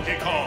Donkey Kong.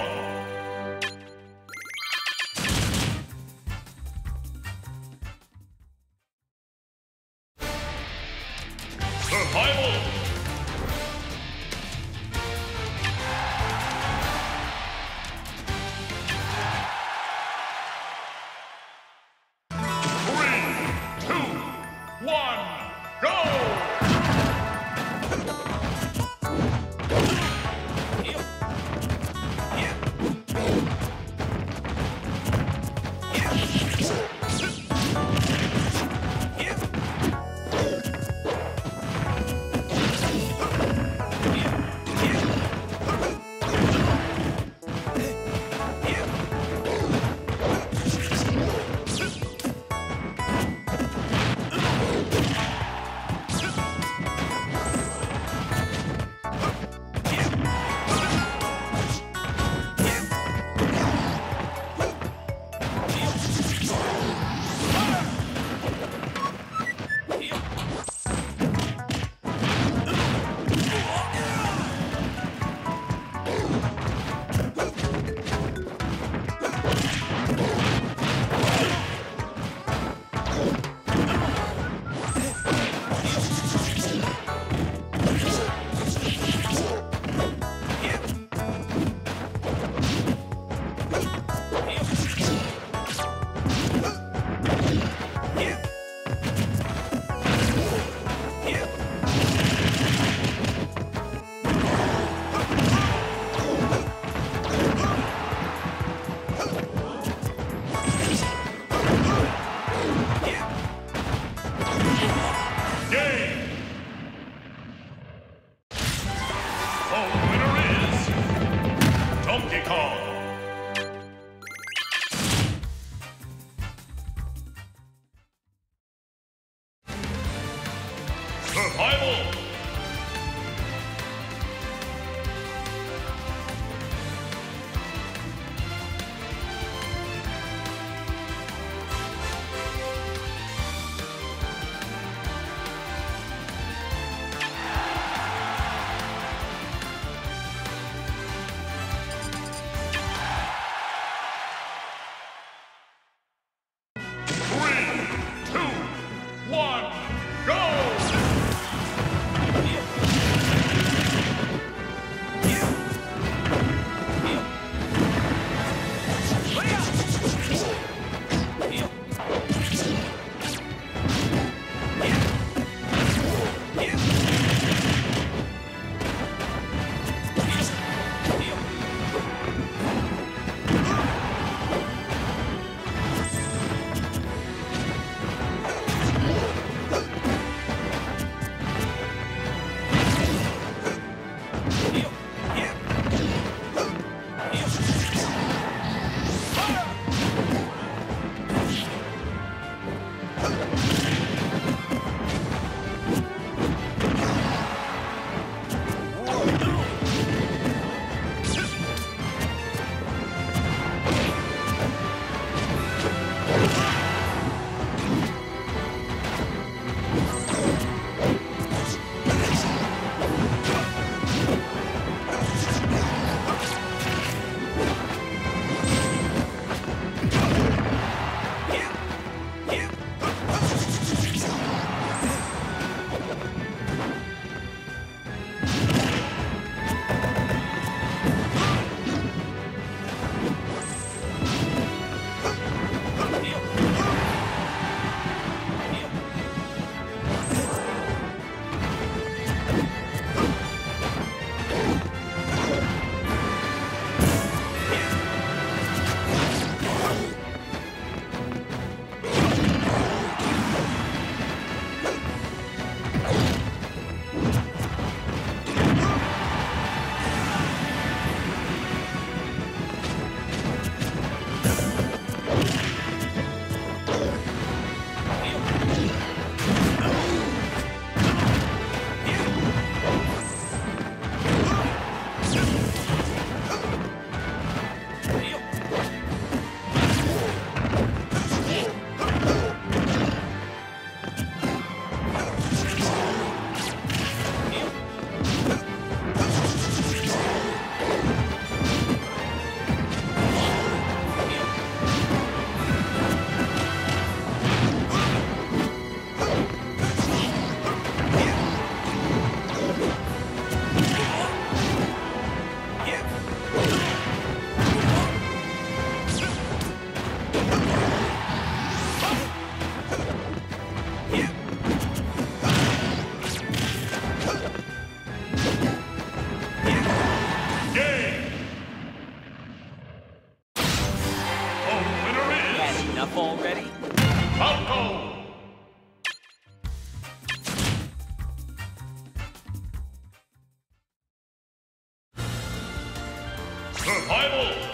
Survival.